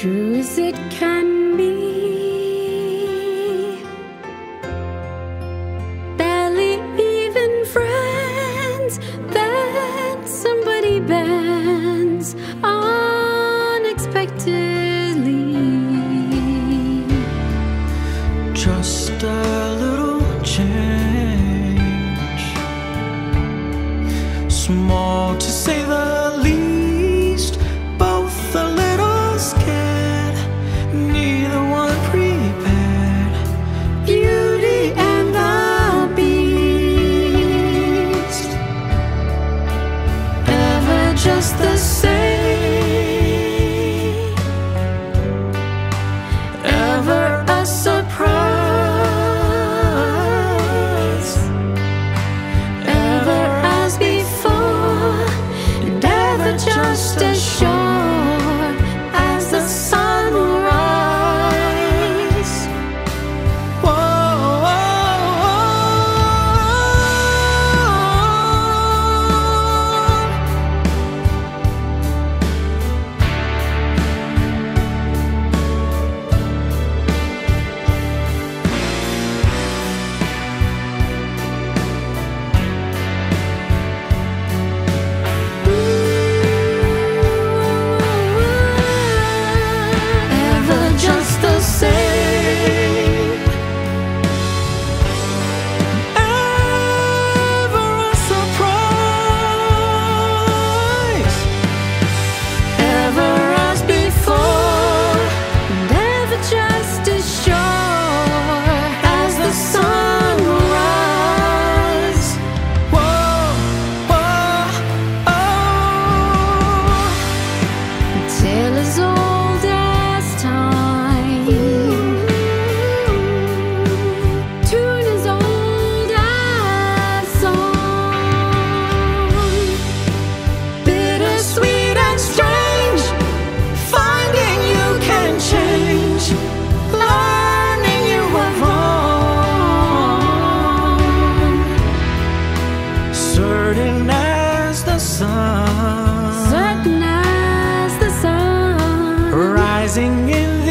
true as it can be. Barely even friends, then somebody bends unexpectedly. Just a little change, small to say the rising in